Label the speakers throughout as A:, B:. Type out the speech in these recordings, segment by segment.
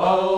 A: Oh.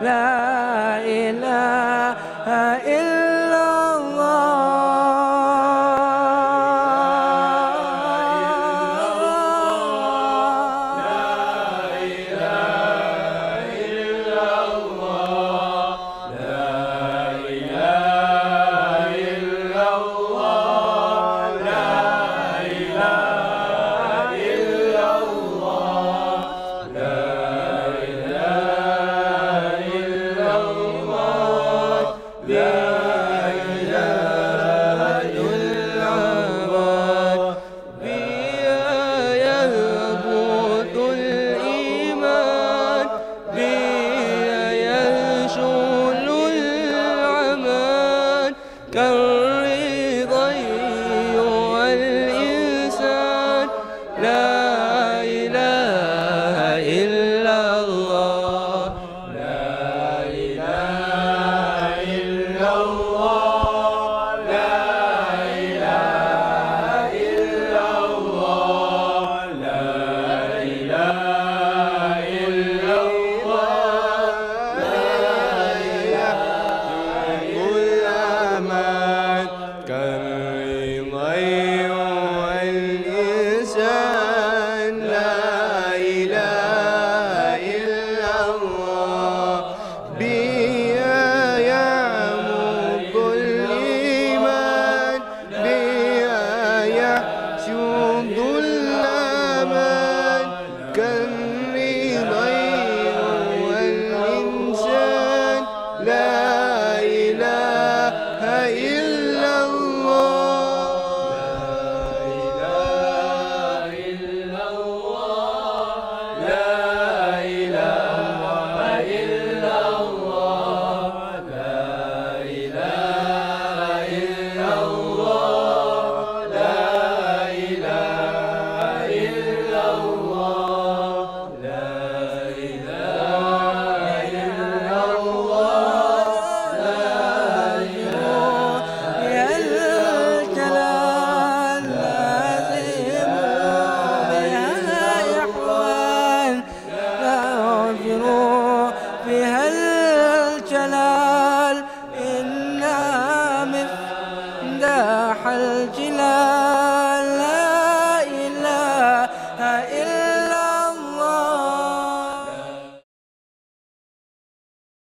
B: لا إله إلا